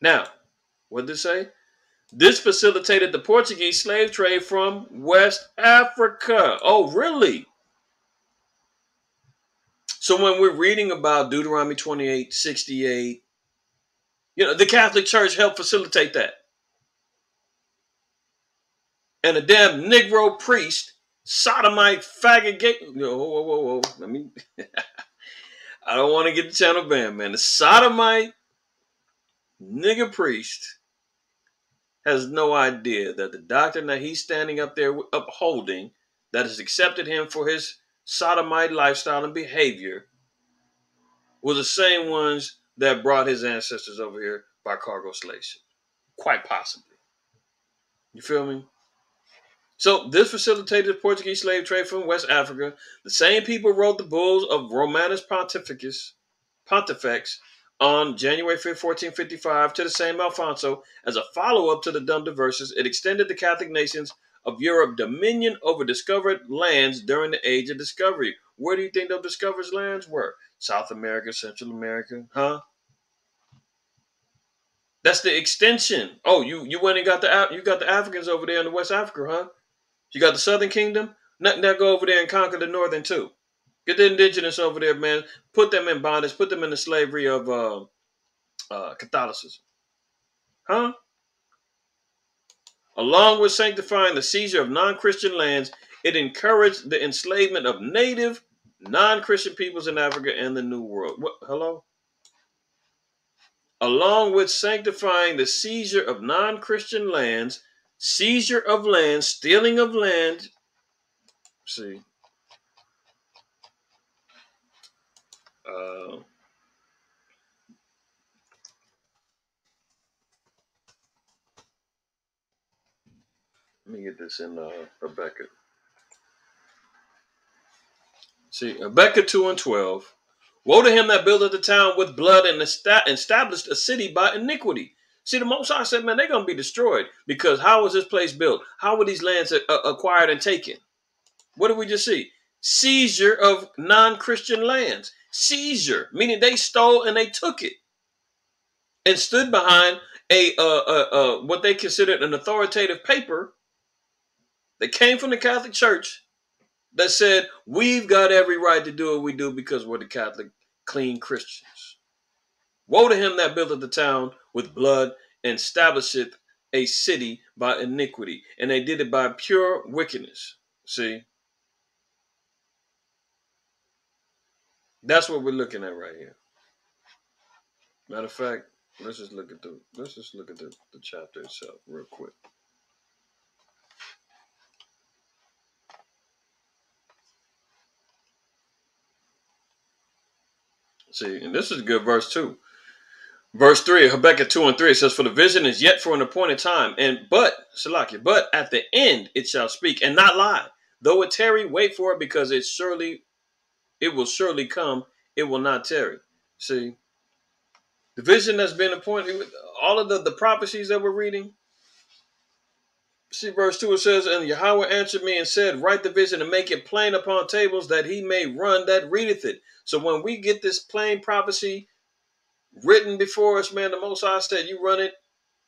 Now, what did it say? This facilitated the Portuguese slave trade from West Africa. Oh, really? So when we're reading about Deuteronomy 28, 68, you know, the Catholic Church helped facilitate that. And a damn Negro priest, sodomite, faggot, gay. Whoa, whoa, whoa, whoa. Let me. I don't want to get the channel banned, man. The sodomite nigger priest has no idea that the doctrine that he's standing up there upholding, that has accepted him for his sodomite lifestyle and behavior were the same ones that brought his ancestors over here by cargo ship. Quite possibly. You feel me? So this facilitated the Portuguese slave trade from West Africa. The same people wrote the bulls of Romanus Pontificus, Pontifex on January 5, 1455 to the same Alfonso as a follow-up to the Dum Diversas. It extended the Catholic nations of Europe dominion over discovered lands during the Age of Discovery. Where do you think those discovered lands were? South America, Central America, huh? That's the extension. Oh, you you went and got the you got the Africans over there in the West Africa, huh? You got the Southern Kingdom. Nothing that go over there and conquer the Northern too. Get the indigenous over there, man. Put them in bondage. Put them in the slavery of uh, uh, Catholicism, huh? Along with sanctifying the seizure of non Christian lands, it encouraged the enslavement of native non Christian peoples in Africa and the New World. What? Hello? Along with sanctifying the seizure of non Christian lands, seizure of land, stealing of land. See. Uh, Let me get this in uh, Habakkuk. See, Habakkuk 2 and 12. Woe to him that buildeth the town with blood and established a city by iniquity. See, the Most High said, man, they're going to be destroyed because how was this place built? How were these lands acquired and taken? What did we just see? Seizure of non Christian lands. Seizure, meaning they stole and they took it and stood behind a uh, uh, uh, what they considered an authoritative paper that came from the Catholic Church that said we've got every right to do what we do because we're the Catholic clean Christians. Woe to him that buildeth the town with blood and establisheth a city by iniquity. And they did it by pure wickedness. See? That's what we're looking at right here. Matter of fact, let's just look at the let's just look at the, the chapter itself real quick. See, and this is a good verse too. Verse 3, Habakkuk 2 and 3 says, For the vision is yet for an appointed time, and but, Salakia, but at the end it shall speak and not lie. Though it tarry, wait for it, because it surely, it will surely come, it will not tarry. See, the vision that's been appointed, all of the, the prophecies that we're reading, See verse 2 it says, And Yahweh answered me and said, Write the vision and make it plain upon tables that he may run that readeth it. So when we get this plain prophecy written before us, man, the Most High said, You run it.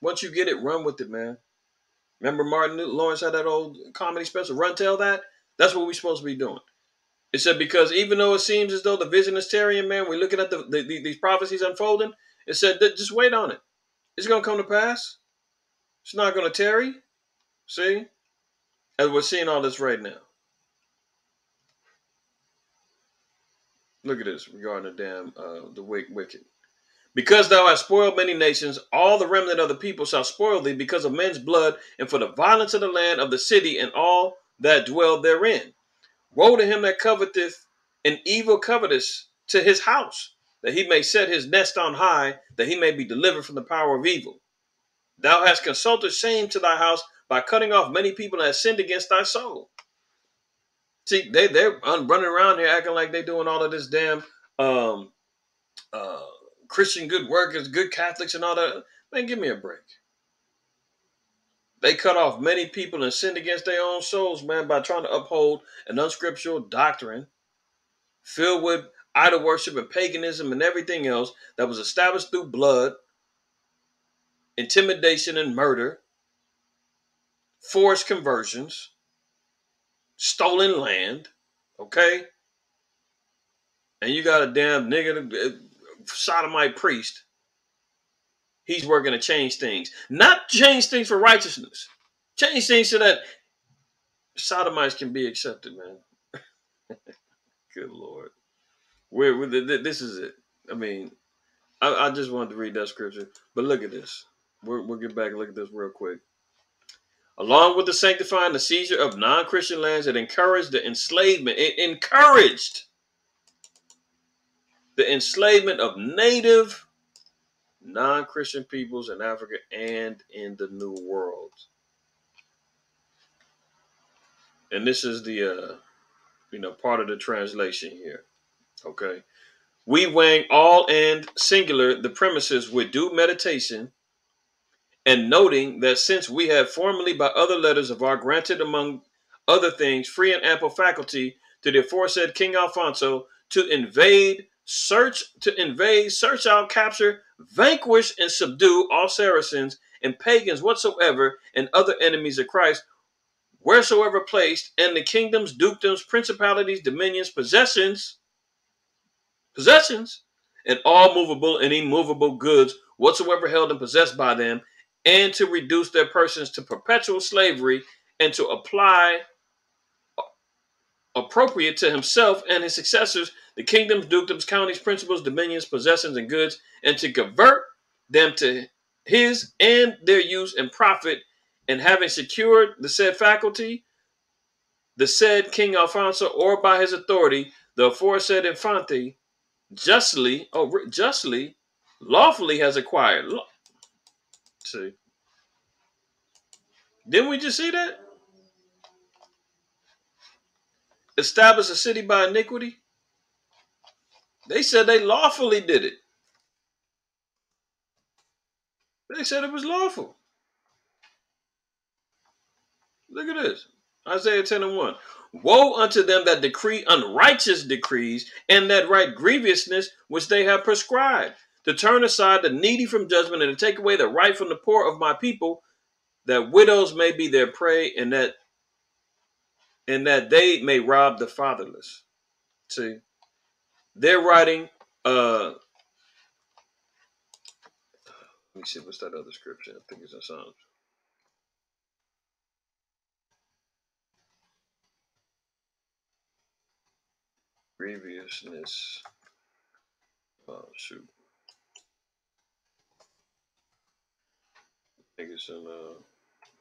Once you get it, run with it, man. Remember Martin Lawrence had that old comedy special, Run Tell That? That's what we're supposed to be doing. It said, Because even though it seems as though the vision is tarrying, man, we're looking at the, the, the these prophecies unfolding, It said just wait on it. It's gonna come to pass. It's not gonna tarry. See? And we're seeing all this right now. Look at this regarding the damn uh, the wicked. Because thou hast spoiled many nations, all the remnant of the people shall spoil thee because of men's blood and for the violence of the land of the city and all that dwell therein. Woe to him that coveteth an evil covetous to his house, that he may set his nest on high, that he may be delivered from the power of evil. Thou hast consulted shame to thy house by cutting off many people that sinned against thy soul. See, they they're running around here acting like they're doing all of this damn um, uh, Christian good workers, good Catholics, and all that. Man, give me a break. They cut off many people and sinned against their own souls, man, by trying to uphold an unscriptural doctrine filled with idol worship and paganism and everything else that was established through blood, intimidation and murder, forced conversions, stolen land, okay? And you got a damn nigga, sodomite priest. He's working to change things. Not change things for righteousness. Change things so that sodomites can be accepted, man. Good Lord. Where, where this is it. I mean, I, I, just wanted to read that scripture. But look at this. we we'll get back and look at this real quick along with the sanctifying the seizure of non-Christian lands that encouraged the enslavement. It encouraged the enslavement of native non-Christian peoples in Africa and in the New World. And this is the uh, you know part of the translation here. Okay. We weighing all and singular the premises with due meditation and noting that since we have formerly by other letters of our granted among other things free and ample faculty to the aforesaid King Alfonso to invade, search, to invade, search out, capture, vanquish, and subdue all Saracens and pagans whatsoever and other enemies of Christ, wheresoever placed, and the kingdoms, dukedoms, principalities, dominions, possessions, possessions, and all movable and immovable goods whatsoever held and possessed by them, and to reduce their persons to perpetual slavery and to apply appropriate to himself and his successors the kingdoms, dukedoms, counties, principles, dominions, possessions, and goods, and to convert them to his and their use and profit, and having secured the said faculty, the said King Alfonso, or by his authority, the aforesaid Infante, justly, oh, justly, lawfully has acquired. See. Didn't we just see that? Establish a city by iniquity. They said they lawfully did it. They said it was lawful. Look at this. Isaiah 10 and 1. Woe unto them that decree unrighteous decrees and that write grievousness which they have prescribed to turn aside the needy from judgment and to take away the right from the poor of my people, that widows may be their prey and that and that they may rob the fatherless. See, they're writing. Uh, let me see what's that other scripture. I think it's in Psalms. Grievousness. Oh shoot. Think it's in uh,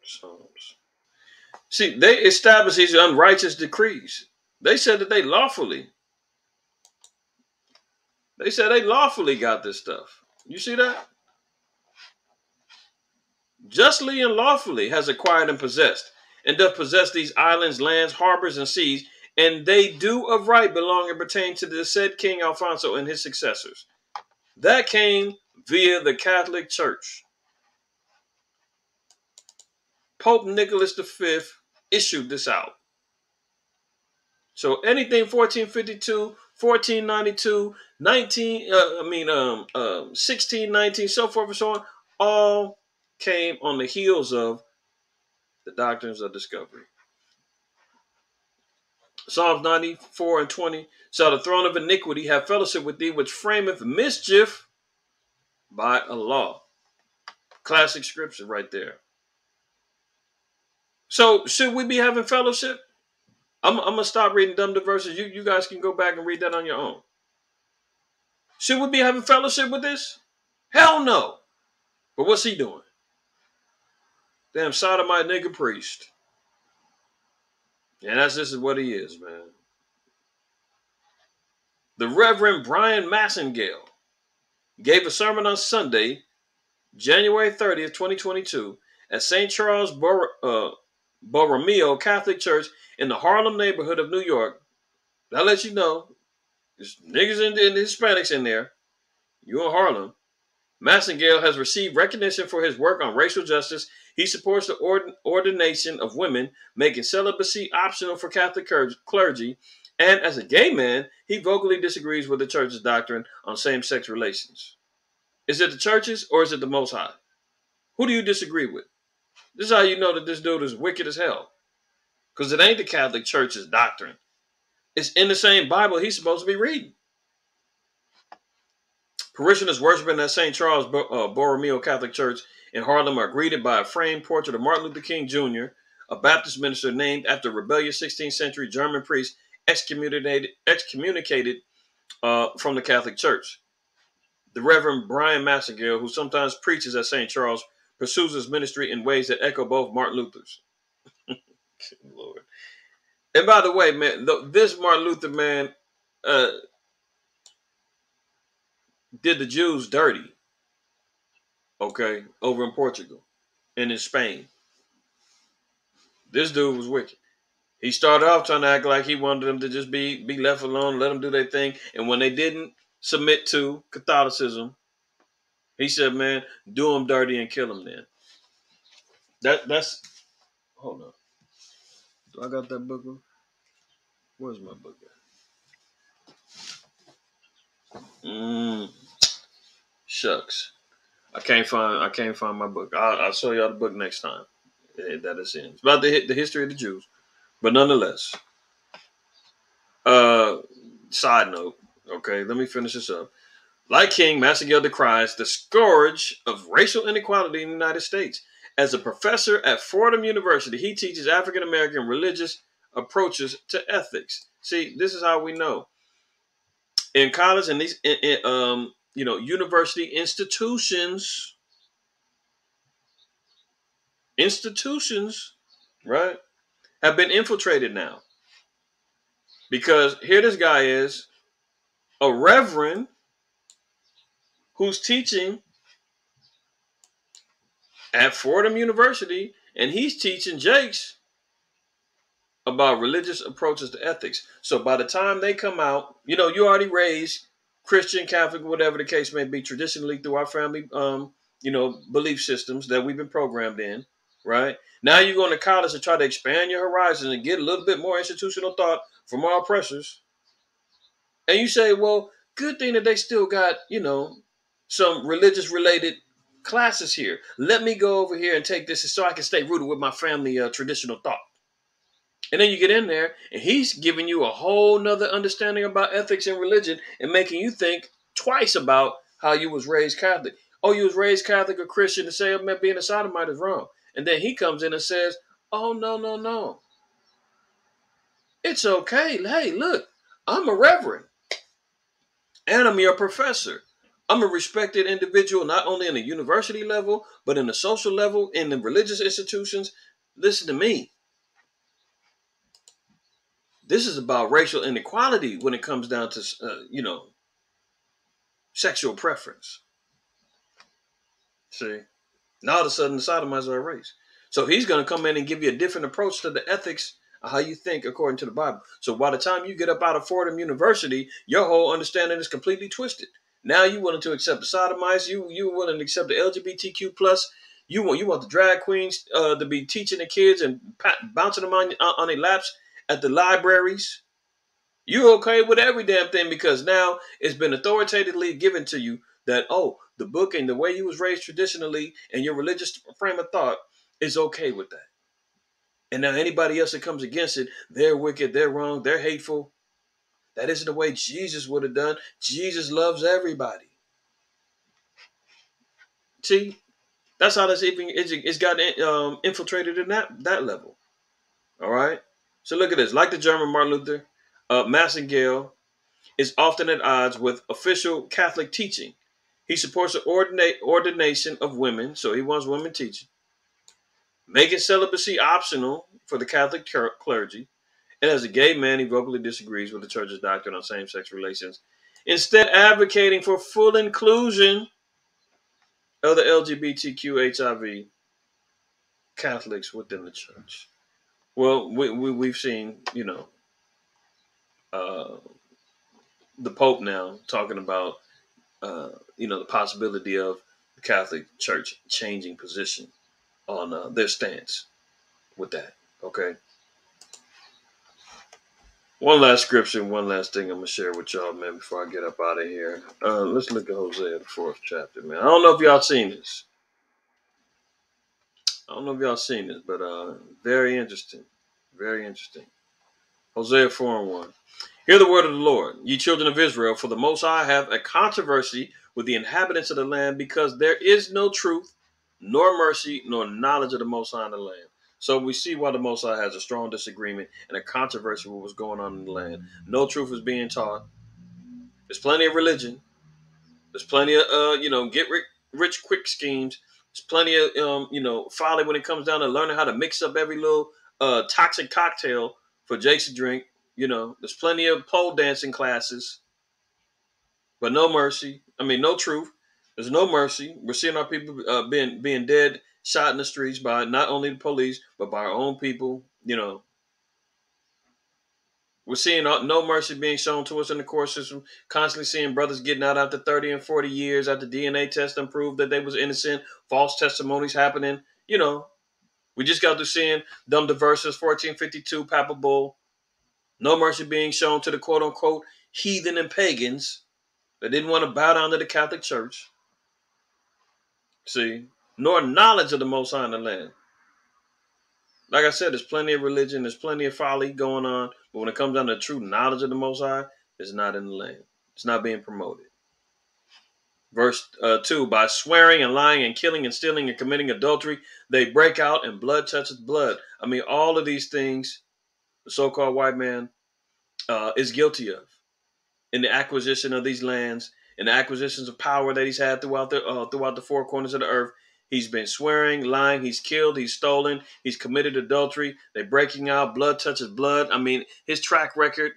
Psalms. See, they established these unrighteous decrees. They said that they lawfully. They said they lawfully got this stuff. You see that? Justly and lawfully has acquired and possessed, and doth possess these islands, lands, harbors, and seas, and they do of right belong and pertain to the said King Alfonso and his successors. That came via the Catholic Church. Pope Nicholas V issued this out. So anything 1452, 1492, 19, uh, I mean, um, um, 1619, so forth and so on, all came on the heels of the doctrines of discovery. Psalms 94 and 20 shall the throne of iniquity have fellowship with thee, which frameth mischief by a law. Classic scripture right there. So should we be having fellowship? I'm, I'm gonna stop reading dumb verses. You you guys can go back and read that on your own. Should we be having fellowship with this? Hell no. But what's he doing? Damn sodomite nigga priest. And that's just what he is, man. The Reverend Bryan Massingale gave a sermon on Sunday, January 30th, 2022, at St. Charles Bor- uh, Borromeo Catholic Church in the Harlem neighborhood of New York. That lets you know there's niggas and, Hispanics in there. You in Harlem. Massingale has received recognition for his work on racial justice. He supports the ord- ordination of women, making celibacy optional for Catholic clergy. And as a gay man, he vocally disagrees with the church's doctrine on same sex relations. Is it the churches or is it the Most High? Who do you disagree with? This is how you know that this dude is wicked as hell. Because it ain't the Catholic Church's doctrine. It's in the same Bible he's supposed to be reading. Parishioners worshiping at St. Charles uh, Borromeo Catholic Church in Harlem are greeted by a framed portrait of Martin Luther King Jr., a Baptist minister named after rebellious 16th century German priest excommunicated, excommunicated uh, from the Catholic Church. The Reverend Bryan Massingale, who sometimes preaches at St. Charles, pursues his ministry in ways that echo both Martin Luther's. Lord. And by the way, man, this Martin Luther man, uh, did the Jews dirty. Okay, over in Portugal and in Spain. This dude was wicked. He started off trying to act like he wanted them to just be be left alone, let them do their thing. And when they didn't submit to Catholicism, he said, "Man, do him dirty and kill him." Then that that's hold on. Do I got that book? Where's my book at? Mm. Shucks. I can't find I can't find my book. I'll, I'll show y'all the book next time. That is in. It's about the the history of the Jews, but nonetheless. Uh, side note. Okay, let me finish this up. Like King, Massingale decries the scourge of racial inequality in the United States. As a professor at Fordham University, he teaches African American religious approaches to ethics. See, this is how we know. In college and these in, in, um, you know, university institutions, institutions, right, have been infiltrated now. Because here this guy is, a reverend who's teaching at Fordham University, and he's teaching Jakes about religious approaches to ethics. So by the time they come out, you know, you already raised Christian, Catholic, whatever the case may be, traditionally through our family, um, you know, belief systems that we've been programmed in, right? Now you're going to college to try to expand your horizons and get a little bit more institutional thought from our oppressors. And you say, well, good thing that they still got, you know, some religious related classes here. Let me go over here and take this so I can stay rooted with my family uh, traditional thought. And then you get in there, and he's giving you a whole nother understanding about ethics and religion and making you think twice about how you was raised Catholic. Oh, you was raised Catholic or Christian to say oh, being a sodomite is wrong. And then he comes in and says, Oh, no, no, no. It's okay. Hey, look, I'm a reverend. And I'm your professor. I'm a respected individual, not only in the university level, but in the social level, in the religious institutions. Listen to me. This is about racial inequality when it comes down to, uh, you know, sexual preference. See? Now all of a sudden the sodomites are race. So he's going to come in and give you a different approach to the ethics how you think according to the Bible. So by the time you get up out of Fordham University, your whole understanding is completely twisted. Now you willing to accept the sodomites, you you willing to accept the LGBTQ plus, you want you want the drag queens uh, to be teaching the kids and bouncing them on on their laps at the libraries. You okay with every damn thing because now it's been authoritatively given to you that oh the book and the way you was raised traditionally and your religious frame of thought is okay with that. And now anybody else that comes against it, they're wicked, they're wrong, they're hateful. That isn't the way Jesus would have done. Jesus loves everybody. See, that's how that's even it's, it's gotten um, infiltrated in that that level. All right. So look at this. Like the German Martin Luther, uh, Massingale is often at odds with official Catholic teaching. He supports the ordinate, ordination of women, so he wants women teaching, making celibacy optional for the Catholic clergy. And as a gay man, he vocally disagrees with the church's doctrine on same sex relations, instead, advocating for full inclusion of the LGBTQ HIV Catholics within the church. Well, we, we, we've seen, you know, uh, the Pope now talking about, uh, you know, the possibility of the Catholic Church changing position on uh, their stance with that. Okay. One last scripture, and one last thing I'm gonna share with y'all, man, before I get up out of here. Uh, let's look at Hosea, the fourth chapter, man. I don't know if y'all seen this. I don't know if y'all seen this, but uh, very interesting, very interesting. Hosea four and one. Hear the word of the Lord, ye children of Israel, for the Most High have a controversy with the inhabitants of the land, because there is no truth, nor mercy, nor knowledge of the Most High in the land. So we see why the Most has a strong disagreement and a controversy with what was going on in the land. No truth is being taught. There's plenty of religion. There's plenty of uh, you know, get rich quick schemes. There's plenty of um, you know, folly when it comes down to learning how to mix up every little uh toxic cocktail for Jason drink. You know, there's plenty of pole dancing classes, but no mercy. I mean, no truth. There's no mercy. We're seeing our people uh, being being dead shot in the streets by not only the police but by our own people. You know, we're seeing no mercy being shown to us in the court system. Constantly seeing brothers getting out after 30 and 40 years after DNA test and proved that they was innocent. False testimonies happening. You know, we just got to seeing Dum Diversas 1452 Papa Bull. No mercy being shown to the quote unquote heathen and pagans that didn't want to bow down to the Catholic Church. See, nor knowledge of the Most High in the land. Like I said, there's plenty of religion, there's plenty of folly going on, but when it comes down to true knowledge of the Most High, it's not in the land. It's not being promoted. Verse uh, 2 By swearing and lying and killing and stealing and committing adultery, they break out and blood touches blood. I mean, all of these things the so called white man uh, is guilty of in the acquisition of these lands, in the acquisitions of power that he's had throughout the, uh, throughout the four corners of the earth. He's been swearing, lying, he's killed, he's stolen, he's committed adultery, they're breaking out, blood touches blood. I mean, his track record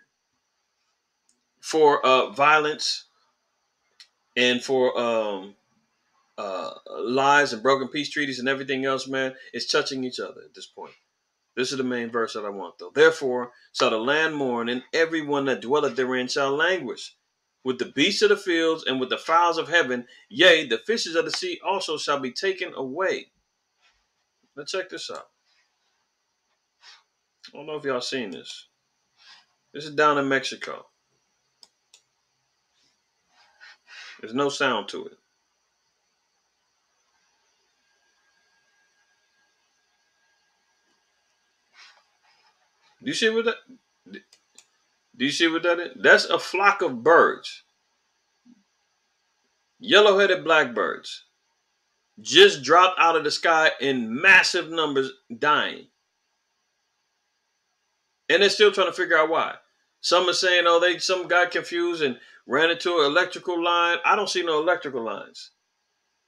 for uh, violence and for um, uh, lies and broken peace treaties and everything else, man, is touching each other at this point. This is the main verse that I want, though. Therefore shall the land mourn, and everyone that dwelleth therein shall languish with the beasts of the fields and with the fowls of heaven. Yea, the fishes of the sea also shall be taken away. Now check this out. I don't know if y'all seen this. This is down in Mexico. There's no sound to it. Do you see what that? Do you see what that is? That's a flock of birds. Yellow-headed blackbirds just dropped out of the sky in massive numbers dying. And they're still trying to figure out why. Some are saying, oh, they some got confused and ran into an electrical line. I don't see no electrical lines.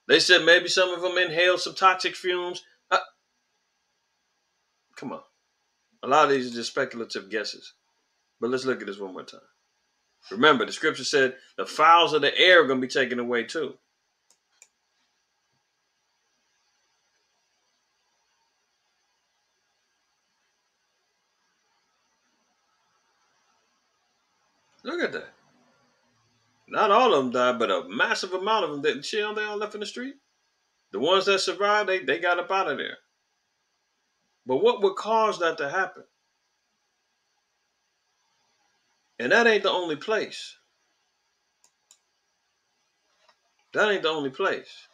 They said maybe some of them inhaled some toxic fumes. Uh, come on. A lot of these are just speculative guesses. But let's look at this one more time. Remember, the scripture said the fowls of the air are going to be taken away too. Look at that. Not all of them died, but a massive amount of them. Didn't see how they all left in the street? The ones that survived, they, they got up out of there. But what would cause that to happen? And that ain't the only place. That ain't the only place.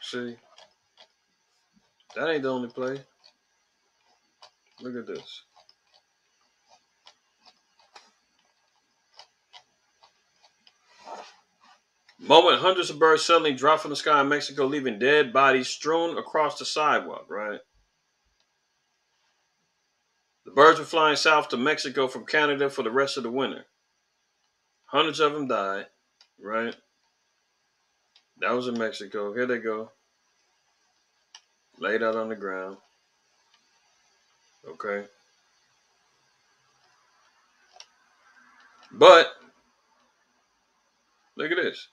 See? That ain't the only place. Look at this. Moment hundreds of birds suddenly drop from the sky in Mexico, leaving dead bodies strewn across the sidewalk, right? The birds were flying south to Mexico from Canada for the rest of the winter. Hundreds of them died, right? That was in Mexico. Here they go. Laid out on the ground. Okay. But look at this.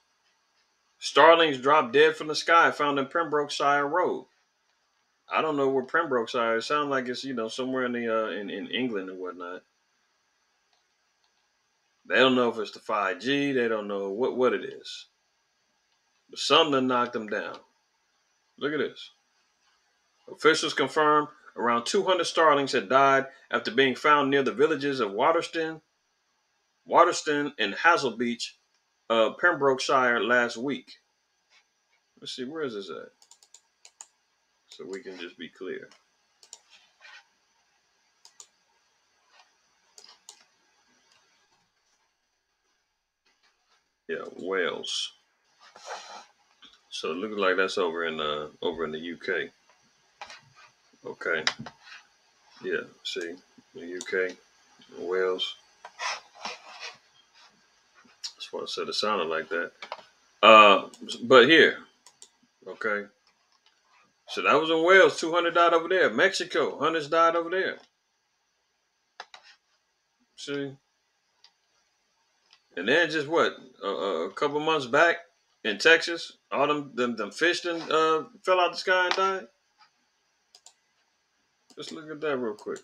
Starlings dropped dead from the sky found in Pembrokeshire Road. I don't know where Pembrokeshire. It sounds like it's you know somewhere in the uh, in in England and whatnot. They don't know if it's the 5G. They don't know what what it is. But something knocked them down. Look at this. Officials confirm around 200 starlings had died after being found near the villages of Waterston, Waterston and Hazelbeach uh, Pembrokeshire last week. Let's see, where is this at? So we can just be clear. Yeah, Wales. So it looks like that's over in uh over in the UK. Okay. Yeah, see, the UK, Wales. That's why I said it sounded like that. Uh, but here, okay. So that was in Wales. 200 died over there. Mexico, hundreds died over there. See? And then just what? Uh, a couple months back in Texas, all them them, them fish uh, fell out the sky and died. Let's look at that real quick.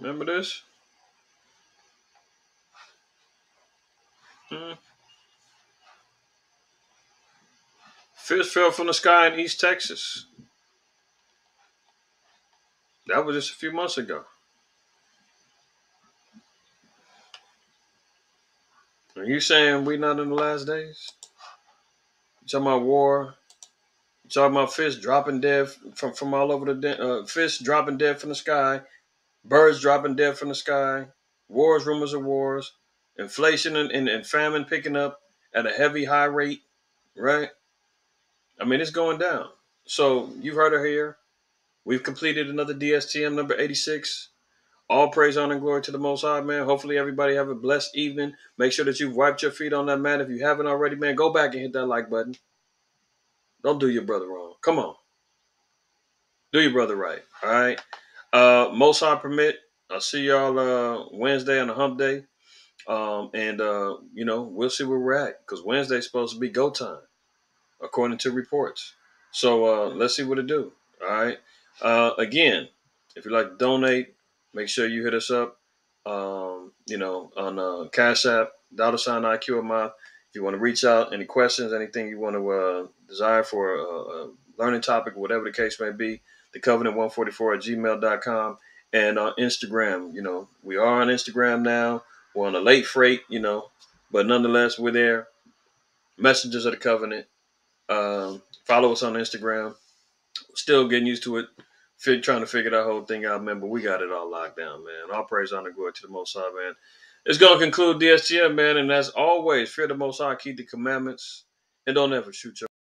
Remember this? Hmm. Fell from the sky in East Texas. That was just a few months ago. Are you saying we not in the last days? You talking about war? You talking about fish dropping dead from, from all over the uh, fish dropping dead from the sky birds dropping dead from the sky, wars, rumors of wars, inflation and, and, and famine picking up at a heavy high rate, right? I mean, it's going down. So you've heard her here. We've completed another DSTM number 86. All praise, honor, and glory to the Most High, man. Hopefully, everybody have a blessed evening. Make sure that you've wiped your feet on that mat. If you haven't already, man, go back and hit that like button. Don't do your brother wrong. Come on. Do your brother right. All right. Uh, most high permit. I'll see y'all uh, Wednesday on the hump day. Um, and, uh, you know, we'll see where we're at because Wednesday's supposed to be go time, according to reports. So uh, let's see what it do. All right. Uh, again, if you'd like to donate, make sure you hit us up, um, you know, on uh, Cash App, dollar sign IQ If you want to reach out, any questions, anything you want to uh, desire for a, a learning topic, whatever the case may be, the covenant 144 at gmail.com and on Instagram. You know, we are on Instagram now. We're on a late freight, you know, but nonetheless, we're there. Messengers of the covenant. Um, follow us on Instagram. Still getting used to it. Fig, trying to figure that whole thing out, man. But we got it all locked down, man. All praise, honor, glory to the Most High, man. It's gonna conclude DSTM, man. And as always, fear the Most High, keep the commandments, and don't ever shoot your